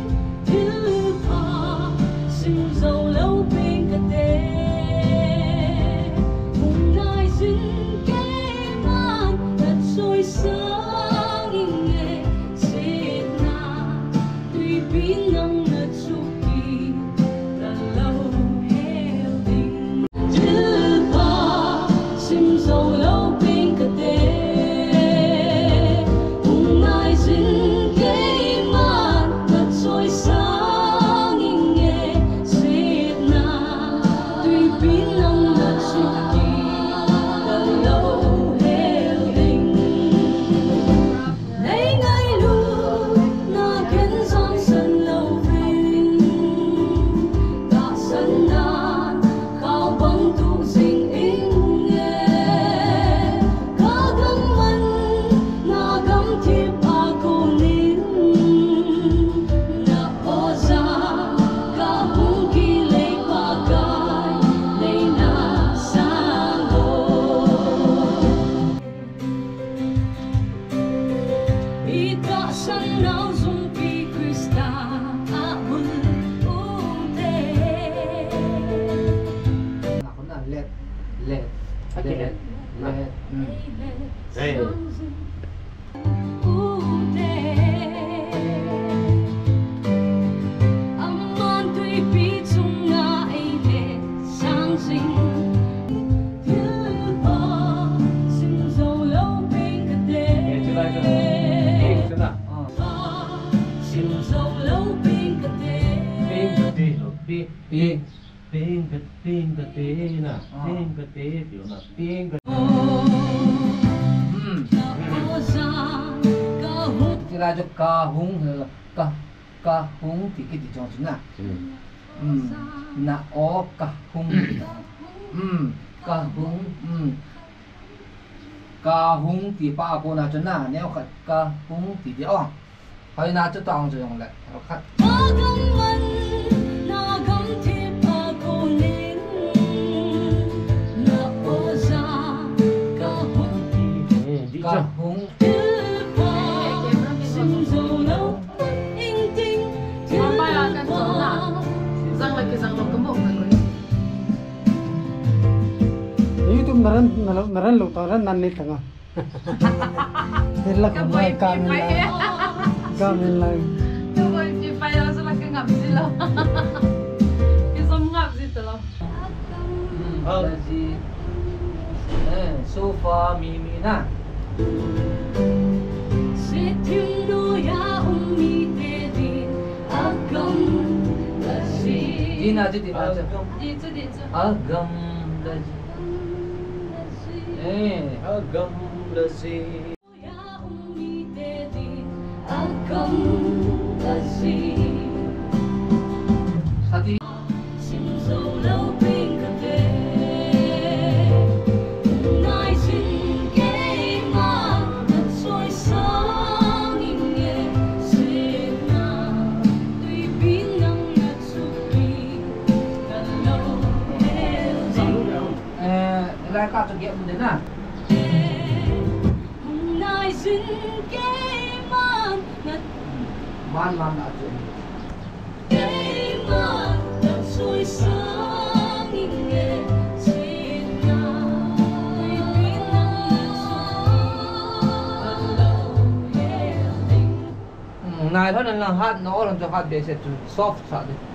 thank you. 边边边？Là cho ca hung là ca ca hung thì cái gì trong chúng mm. na o ca hung mm. ca hung mm. ca hung thì ba cô nào cho nào nếu khát ca hung thì đi on hay na cho tao rồi lại khát ran ngaran lo ta ran nan ni tanga telak ma kamen la kamen la ngap sih lo isom ngap si lo Alzi eh sofa mimina. Setimdo ya ummi dedi agam dashi Dina dedi agam Ditu ditu agam dashi Agam lasi. Ya umi chuyện kê mà thật soi sáng in nghe xin na pi cần lâu hết này là hát nó làm cho hát bề sẽ soft đấy